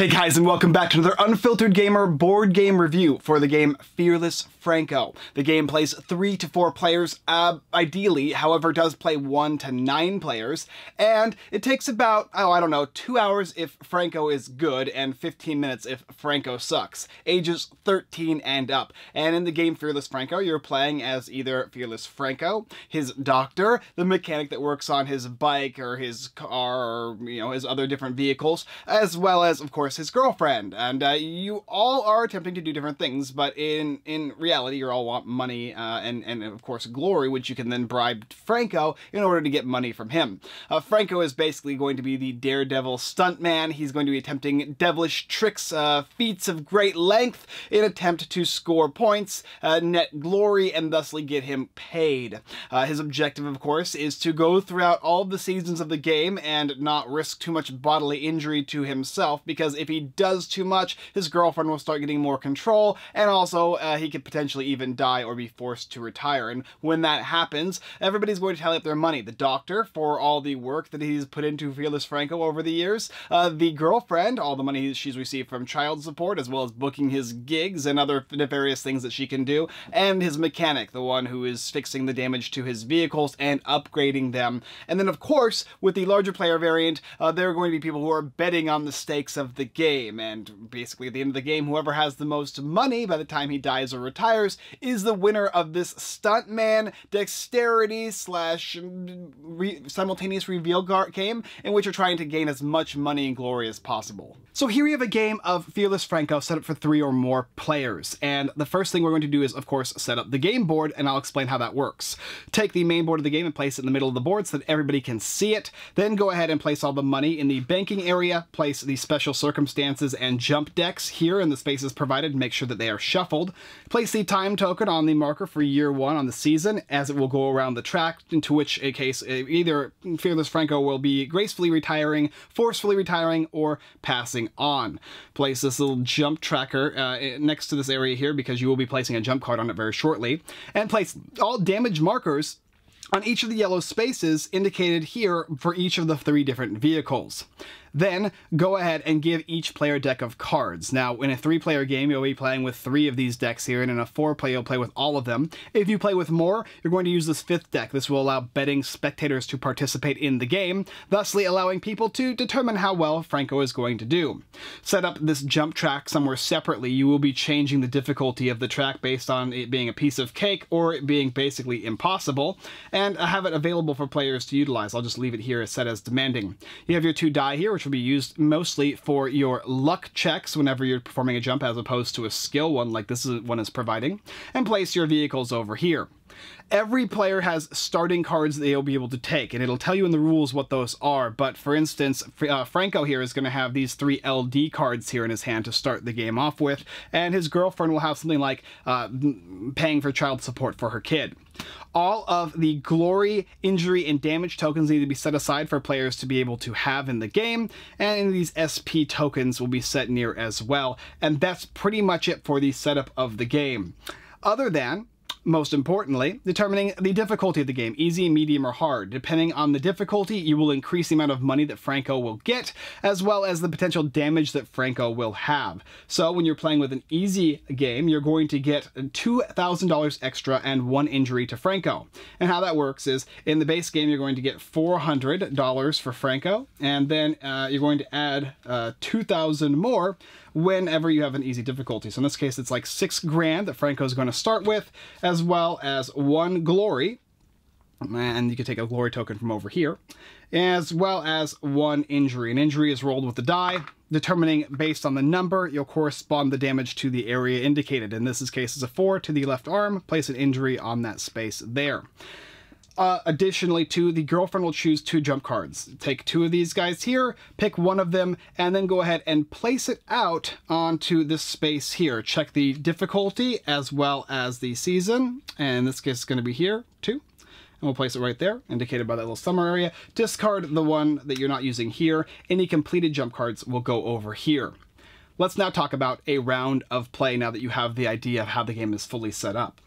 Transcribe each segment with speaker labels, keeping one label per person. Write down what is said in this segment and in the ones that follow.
Speaker 1: Hey guys, and welcome back to another Unfiltered Gamer board game review for the game Fearless Franco. The game plays three to four players, uh, ideally, however, does play one to nine players, and it takes about, oh, I don't know, two hours if Franco is good, and 15 minutes if Franco sucks. Ages 13 and up. And in the game Fearless Franco, you're playing as either Fearless Franco, his doctor, the mechanic that works on his bike or his car or, you know, his other different vehicles, as well as, of course, course, his girlfriend. And uh, you all are attempting to do different things, but in, in reality, you all want money uh, and, and, of course, glory, which you can then bribe Franco in order to get money from him. Uh, Franco is basically going to be the daredevil stuntman. He's going to be attempting devilish tricks, uh, feats of great length in attempt to score points, uh, net glory, and thusly get him paid. Uh, his objective, of course, is to go throughout all the seasons of the game and not risk too much bodily injury to himself because because if he does too much, his girlfriend will start getting more control, and also uh, he could potentially even die or be forced to retire. And when that happens, everybody's going to tally up their money. The doctor, for all the work that he's put into Fearless Franco over the years, uh, the girlfriend, all the money she's received from child support, as well as booking his gigs and other nefarious things that she can do, and his mechanic, the one who is fixing the damage to his vehicles and upgrading them. And then, of course, with the larger player variant, uh, there are going to be people who are betting on the stakes of the game, and basically at the end of the game, whoever has the most money by the time he dies or retires is the winner of this stuntman dexterity slash re simultaneous reveal game in which you're trying to gain as much money and glory as possible. So here we have a game of Fearless Franco set up for three or more players, and the first thing we're going to do is, of course, set up the game board, and I'll explain how that works. Take the main board of the game and place it in the middle of the board so that everybody can see it, then go ahead and place all the money in the banking area, place the special circumstances and jump decks here in the spaces provided. Make sure that they are shuffled. Place the time token on the marker for year one on the season as it will go around the track, into which a case either Fearless Franco will be gracefully retiring, forcefully retiring, or passing on. Place this little jump tracker uh, next to this area here because you will be placing a jump card on it very shortly. And place all damage markers on each of the yellow spaces indicated here for each of the three different vehicles. Then go ahead and give each player a deck of cards. Now, in a three-player game, you'll be playing with three of these decks here, and in a four-player, you'll play with all of them. If you play with more, you're going to use this fifth deck. This will allow betting spectators to participate in the game, thusly allowing people to determine how well Franco is going to do. Set up this jump track somewhere separately. You will be changing the difficulty of the track based on it being a piece of cake or it being basically impossible, and have it available for players to utilize. I'll just leave it here as set as demanding. You have your two die here, which will be used mostly for your luck checks whenever you're performing a jump as opposed to a skill one like this one is providing, and place your vehicles over here. Every player has starting cards they'll be able to take, and it'll tell you in the rules what those are. But for instance, uh, Franco here is going to have these three LD cards here in his hand to start the game off with, and his girlfriend will have something like uh, paying for child support for her kid. All of the glory, injury, and damage tokens need to be set aside for players to be able to have in the game, and these SP tokens will be set near as well. And that's pretty much it for the setup of the game. Other than most importantly, determining the difficulty of the game, easy, medium, or hard. Depending on the difficulty, you will increase the amount of money that Franco will get, as well as the potential damage that Franco will have. So when you're playing with an easy game, you're going to get $2,000 extra and one injury to Franco. And how that works is, in the base game, you're going to get $400 for Franco, and then uh, you're going to add uh, 2,000 more whenever you have an easy difficulty. So in this case, it's like six grand that Franco is going to start with, as well as one glory, and you can take a glory token from over here, as well as one injury. An injury is rolled with the die, determining based on the number, you'll correspond the damage to the area indicated. In this case, is a 4 to the left arm, place an injury on that space there. Uh, additionally, to the girlfriend will choose two jump cards. Take two of these guys here, pick one of them, and then go ahead and place it out onto this space here. Check the difficulty as well as the season, and in this case it's going to be here, too. And we'll place it right there, indicated by that little summer area. Discard the one that you're not using here. Any completed jump cards will go over here. Let's now talk about a round of play now that you have the idea of how the game is fully set up.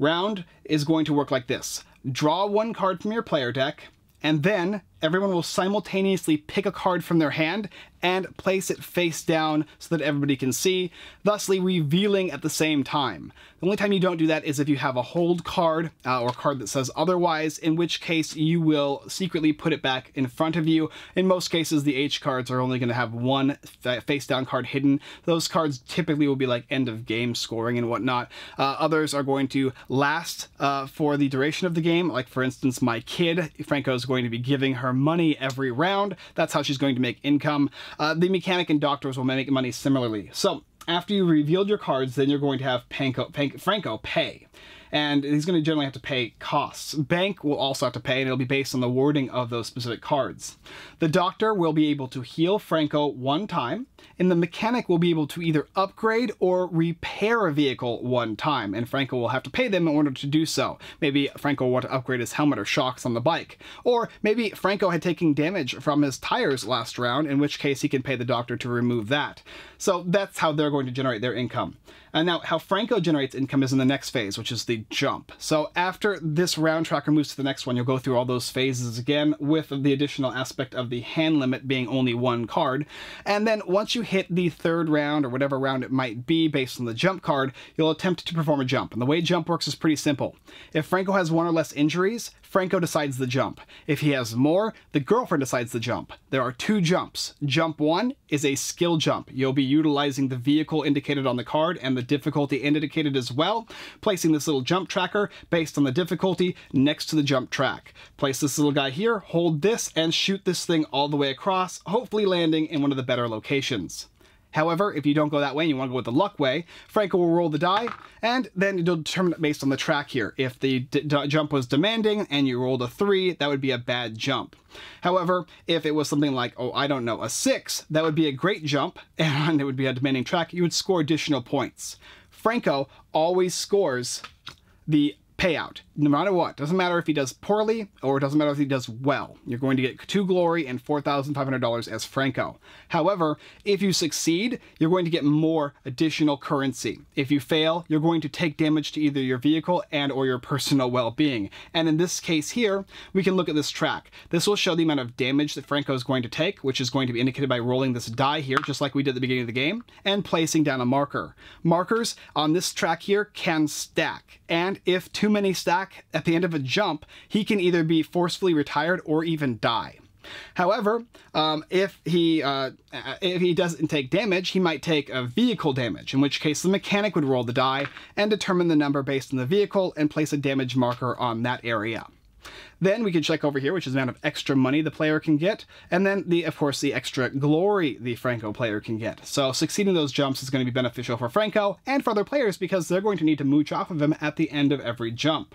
Speaker 1: Round is going to work like this draw one card from your player deck, and then everyone will simultaneously pick a card from their hand and place it face down so that everybody can see, thusly revealing at the same time. The only time you don't do that is if you have a hold card uh, or a card that says otherwise, in which case you will secretly put it back in front of you. In most cases, the H cards are only going to have one face down card hidden. Those cards typically will be like end of game scoring and whatnot. Uh, others are going to last uh, for the duration of the game. Like for instance, my kid, Franco is going to be giving her money every round. That's how she's going to make income. Uh, the mechanic and doctors will make money similarly. So after you revealed your cards, then you're going to have Panko, Panko, Franco pay and he's going to generally have to pay costs. Bank will also have to pay, and it'll be based on the wording of those specific cards. The doctor will be able to heal Franco one time, and the mechanic will be able to either upgrade or repair a vehicle one time, and Franco will have to pay them in order to do so. Maybe Franco will want to upgrade his helmet or shocks on the bike. Or maybe Franco had taken damage from his tires last round, in which case he can pay the doctor to remove that. So that's how they're going to generate their income. And now how Franco generates income is in the next phase, which is the jump. So after this round tracker moves to the next one, you'll go through all those phases again with the additional aspect of the hand limit being only one card. And then once you hit the third round or whatever round it might be based on the jump card, you'll attempt to perform a jump. And the way jump works is pretty simple. If Franco has one or less injuries, Franco decides the jump. If he has more, the girlfriend decides the jump. There are two jumps. Jump one is a skill jump. You'll be utilizing the vehicle indicated on the card and the difficulty indicated as well, placing this little jump tracker based on the difficulty next to the jump track. Place this little guy here, hold this, and shoot this thing all the way across, hopefully landing in one of the better locations. However, if you don't go that way and you want to go with the luck way, Franco will roll the die, and then it'll determine based on the track here. If the jump was demanding and you rolled a 3, that would be a bad jump. However, if it was something like, oh, I don't know, a 6, that would be a great jump, and it would be a demanding track, you would score additional points. Franco always scores the payout, no matter what. Doesn't matter if he does poorly or it doesn't matter if he does well. You're going to get two glory and $4,500 as Franco. However, if you succeed, you're going to get more additional currency. If you fail, you're going to take damage to either your vehicle and or your personal well-being. And in this case here, we can look at this track. This will show the amount of damage that Franco is going to take, which is going to be indicated by rolling this die here, just like we did at the beginning of the game, and placing down a marker. Markers on this track here can stack, and if too many stack at the end of a jump, he can either be forcefully retired or even die. However, um, if he uh, if he doesn't take damage, he might take a vehicle damage, in which case the mechanic would roll the die and determine the number based on the vehicle and place a damage marker on that area. Then we can check over here, which is the amount of extra money the player can get, and then the, of course, the extra glory the Franco player can get. So succeeding those jumps is going to be beneficial for Franco and for other players because they're going to need to mooch off of him at the end of every jump.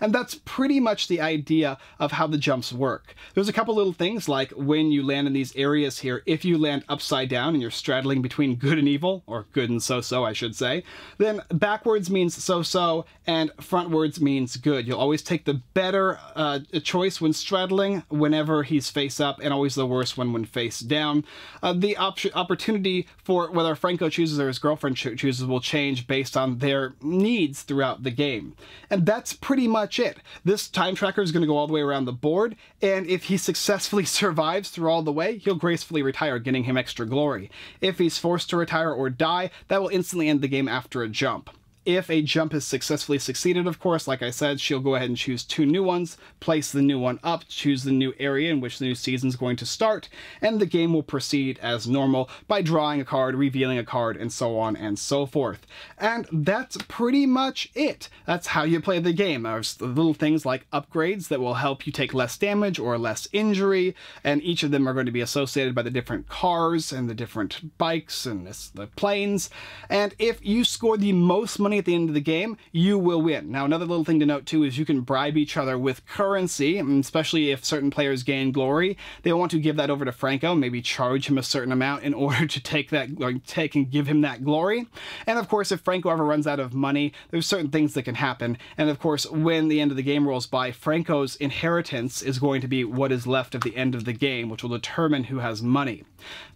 Speaker 1: And that's pretty much the idea of how the jumps work. There's a couple little things like when you land in these areas here, if you land upside down and you're straddling between good and evil, or good and so-so I should say, then backwards means so-so and frontwards means good. You'll always take the better uh, choice when straddling whenever he's face up and always the worst one when face down. Uh, the op opportunity for whether Franco chooses or his girlfriend cho chooses will change based on their needs throughout the game. And that's pretty pretty much it. This time tracker is going to go all the way around the board, and if he successfully survives through all the way, he'll gracefully retire, getting him extra glory. If he's forced to retire or die, that will instantly end the game after a jump. If a jump is successfully succeeded, of course, like I said, she'll go ahead and choose two new ones, place the new one up, choose the new area in which the new season is going to start, and the game will proceed as normal by drawing a card, revealing a card, and so on and so forth. And that's pretty much it. That's how you play the game. There's little things like upgrades that will help you take less damage or less injury, and each of them are going to be associated by the different cars and the different bikes and the planes. And if you score the most money money at the end of the game, you will win. Now, another little thing to note too is you can bribe each other with currency, especially if certain players gain glory. They'll want to give that over to Franco, maybe charge him a certain amount in order to take that, or take and give him that glory. And of course, if Franco ever runs out of money, there's certain things that can happen. And of course, when the end of the game rolls by, Franco's inheritance is going to be what is left of the end of the game, which will determine who has money.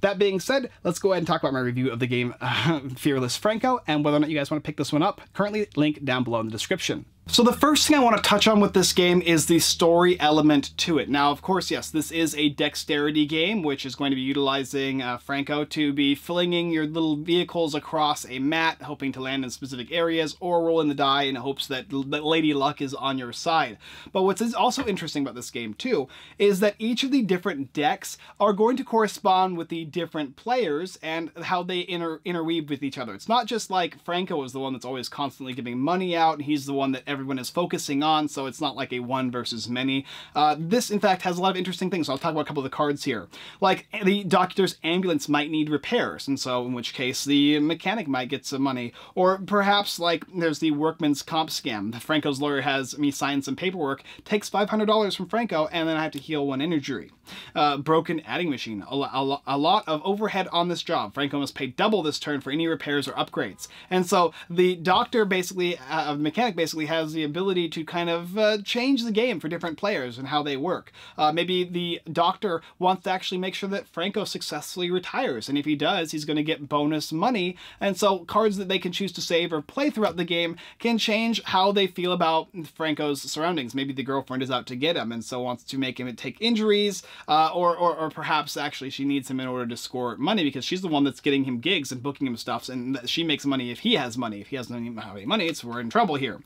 Speaker 1: That being said, let's go ahead and talk about my review of the game uh, Fearless Franco and whether or not you guys want to pick this one up. Currently, link down below in the description. So the first thing I want to touch on with this game is the story element to it. Now, of course, yes, this is a dexterity game, which is going to be utilizing uh, Franco to be flinging your little vehicles across a mat, hoping to land in specific areas, or rolling the die in hopes that, that Lady Luck is on your side. But what's also interesting about this game, too, is that each of the different decks are going to correspond with the different players and how they inter interweave with each other. It's not just like Franco is the one that's always constantly giving money out, and he's the one that everyone is focusing on, so it's not like a one versus many. Uh, this, in fact, has a lot of interesting things. I'll talk about a couple of the cards here. Like, the doctor's ambulance might need repairs, and so in which case the mechanic might get some money. Or perhaps, like, there's the workman's comp scam. Franco's lawyer has me sign some paperwork, takes $500 from Franco, and then I have to heal one injury. Uh, broken adding machine. A, a, a lot of overhead on this job. Franco must pay double this turn for any repairs or upgrades. And so the doctor basically, uh, mechanic basically has the ability to kind of uh, change the game for different players and how they work. Uh, maybe the doctor wants to actually make sure that Franco successfully retires, and if he does, he's going to get bonus money. And so cards that they can choose to save or play throughout the game can change how they feel about Franco's surroundings. Maybe the girlfriend is out to get him and so wants to make him take injuries, uh, or, or, or perhaps actually she needs him in order to score money because she's the one that's getting him gigs and booking him stuff, and she makes money if he has money. If he doesn't have any money, it's we're in trouble here.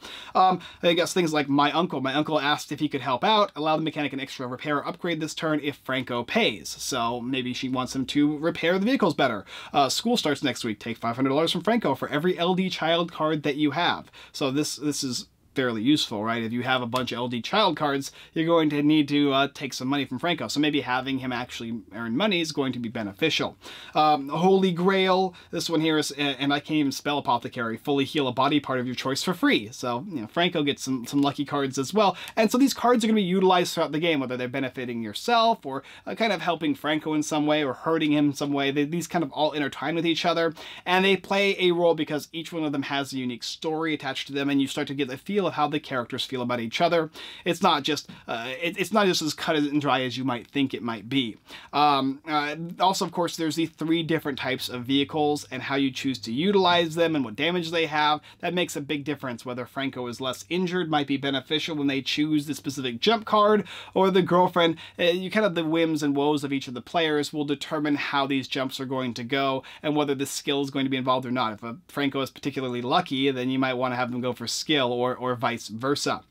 Speaker 1: I guess things like my uncle. My uncle asked if he could help out, allow the mechanic an extra repair or upgrade this turn if Franco pays. So maybe she wants him to repair the vehicles better. Uh, school starts next week. Take $500 from Franco for every LD child card that you have. So this this is fairly useful, right? If you have a bunch of LD child cards, you're going to need to uh, take some money from Franco. So maybe having him actually earn money is going to be beneficial. Um, Holy Grail, this one here is, and I can't even spell apothecary, fully heal a body part of your choice for free. So, you know, Franco gets some, some lucky cards as well. And so these cards are going to be utilized throughout the game, whether they're benefiting yourself or uh, kind of helping Franco in some way or hurting him in some way. They, these kind of all intertwine with each other. And they play a role because each one of them has a unique story attached to them and you start to get the feel of how the characters feel about each other. It's not just uh, it, it's not just as cut and dry as you might think it might be. Um, uh, also, of course, there's the three different types of vehicles and how you choose to utilize them and what damage they have. That makes a big difference. Whether Franco is less injured might be beneficial when they choose the specific jump card, or the girlfriend. Uh, you kind of the whims and woes of each of the players will determine how these jumps are going to go and whether the skill is going to be involved or not. If Franco is particularly lucky, then you might want to have them go for skill or, or vice versa.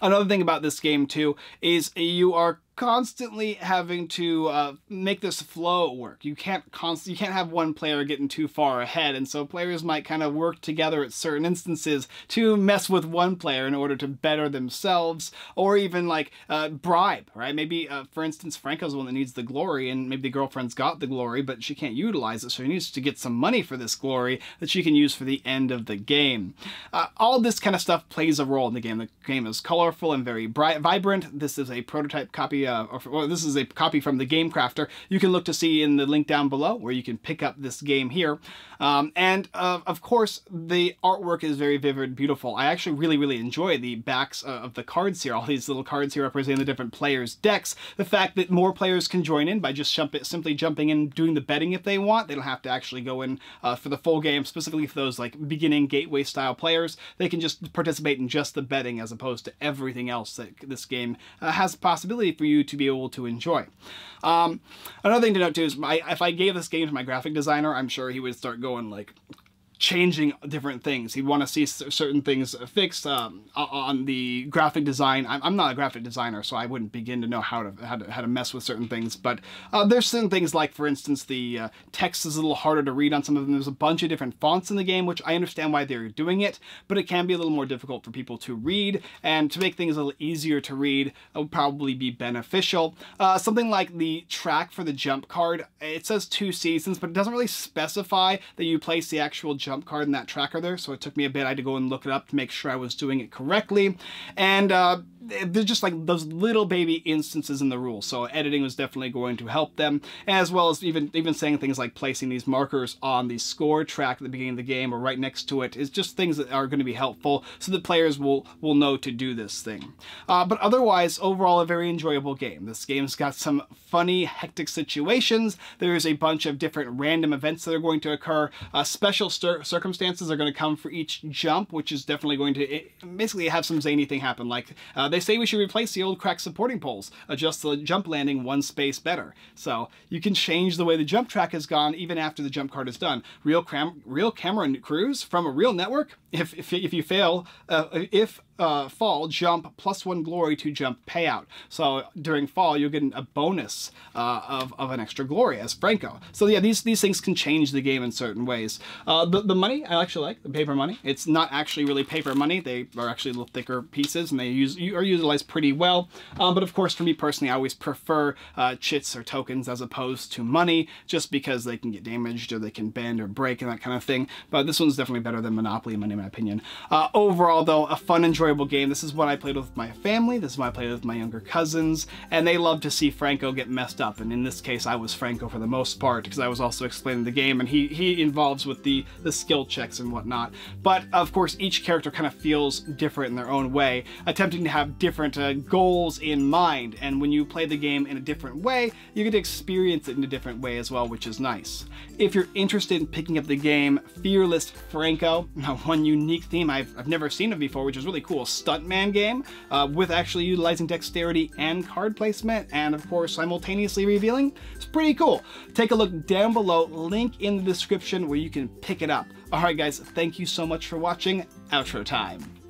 Speaker 1: Another thing about this game too is you are constantly having to uh, make this flow work. You can't const you can't have one player getting too far ahead, and so players might kind of work together at certain instances to mess with one player in order to better themselves, or even like uh, bribe, right? Maybe, uh, for instance, Franco's the one that needs the glory, and maybe the girlfriend's got the glory, but she can't utilize it, so she needs to get some money for this glory that she can use for the end of the game. Uh, all this kind of stuff plays a role in the game. The game is colorful and very bright, vibrant. This is a prototype copy uh, or, or, this is a copy from the Game Crafter. You can look to see in the link down below where you can pick up this game here. Um, and uh, of course, the artwork is very vivid, beautiful. I actually really, really enjoy the backs uh, of the cards here. All these little cards here representing the different players' decks. The fact that more players can join in by just jump simply jumping in, doing the betting if they want. They don't have to actually go in uh, for the full game, specifically for those like beginning gateway style players. They can just participate in just the betting as opposed to everything else that this game uh, has possibility for you to be able to enjoy. Um, another thing to note too is my, if I gave this game to my graphic designer, I'm sure he would start going like changing different things. He'd want to see certain things fixed um, on the graphic design. I'm not a graphic designer, so I wouldn't begin to know how to how to, how to mess with certain things. But uh, there's certain things like, for instance, the uh, text is a little harder to read on some of them. There's a bunch of different fonts in the game, which I understand why they're doing it, but it can be a little more difficult for people to read, and to make things a little easier to read it would probably be beneficial. Uh, something like the track for the jump card, it says two seasons, but it doesn't really specify that you place the actual jump card in that tracker there, so it took me a bit. I had to go and look it up to make sure I was doing it correctly. And uh, they're just like those little baby instances in the rules. So editing was definitely going to help them, as well as even even saying things like placing these markers on the score track at the beginning of the game or right next to it is just things that are going to be helpful so that players will will know to do this thing. Uh, but otherwise, overall, a very enjoyable game. This game's got some funny, hectic situations. There's a bunch of different random events that are going to occur. Uh, special circumstances are going to come for each jump, which is definitely going to basically have some zany thing happen. Like uh, they say we should replace the old cracked supporting poles, adjust the jump landing one space better. So you can change the way the jump track has gone even after the jump card is done. Real, cam real camera crews from a real network, if, if, if you fail, uh, if uh, fall, jump plus one glory to jump payout. So during fall, you'll get a bonus uh, of, of an extra glory as Franco. So yeah, these, these things can change the game in certain ways. Uh, the, the money, I actually like, the paper money. It's not actually really paper money. They are actually little thicker pieces and they use are utilized pretty well. Um, but of course, for me personally, I always prefer uh, chits or tokens as opposed to money, just because they can get damaged or they can bend or break and that kind of thing. But this one's definitely better than Monopoly money, my opinion. Uh, overall, though, a fun, enjoyable game. This is what I played with my family. This is what I played with my younger cousins, and they love to see Franco get messed up. And in this case, I was Franco for the most part because I was also explaining the game, and he he involves with the the skill checks and whatnot. But of course, each character kind of feels different in their own way, attempting to have different uh, goals in mind. And when you play the game in a different way, you get to experience it in a different way as well, which is nice. If you're interested in picking up the game Fearless Franco, one unique theme I've, I've never seen it before, which is really cool stuntman game uh, with actually utilizing dexterity and card placement and of course simultaneously revealing. It's pretty cool. Take a look down below, link in the description where you can pick it up. Alright guys, thank you so much for watching. Outro time.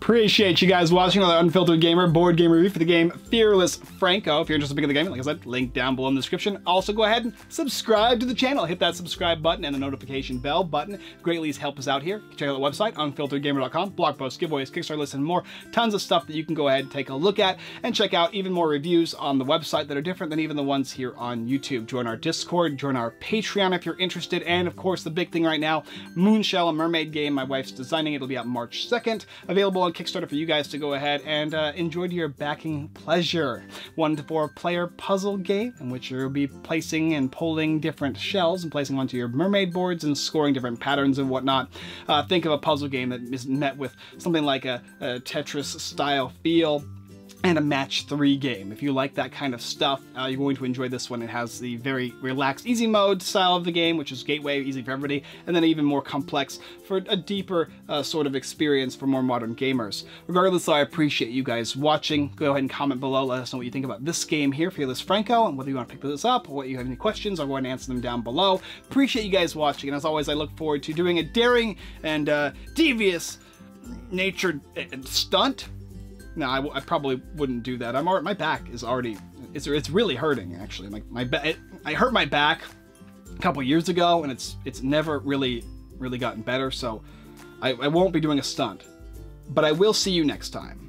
Speaker 1: Appreciate you guys watching another Unfiltered Gamer board game review for the game Fearless Franco. If you're interested in picking the game, like I said, link down below in the description. Also, go ahead and subscribe to the channel. Hit that subscribe button and the notification bell button. Greatly help us out here. Check out the website, unfilteredgamer.com, blog posts, giveaways, Kickstarter lists, and more. Tons of stuff that you can go ahead and take a look at and check out even more reviews on the website that are different than even the ones here on YouTube. Join our Discord, join our Patreon if you're interested, and of course, the big thing right now, Moonshell, a mermaid game my wife's designing. It'll be out March 2nd. Available on Kickstarter for you guys to go ahead and uh, enjoy to your backing pleasure. One to four player puzzle game in which you'll be placing and pulling different shells and placing onto your mermaid boards and scoring different patterns and whatnot. Uh, think of a puzzle game that is met with something like a, a Tetris style feel and a match three game. If you like that kind of stuff, uh, you're going to enjoy this one. It has the very relaxed easy mode style of the game, which is gateway, easy for everybody, and then even more complex for a deeper uh, sort of experience for more modern gamers. Regardless, though, I appreciate you guys watching. Go ahead and comment below. Let us know what you think about this game here, Fearless Franco, and whether you want to pick this up or what you have any questions, I'll go ahead and answer them down below. Appreciate you guys watching, and as always, I look forward to doing a daring and uh, devious natured uh, stunt no, I, I probably wouldn't do that. I'm already, my back is already, it's, it's really hurting actually. Like my back, I hurt my back a couple years ago and it's, it's never really, really gotten better. So I, I won't be doing a stunt, but I will see you next time.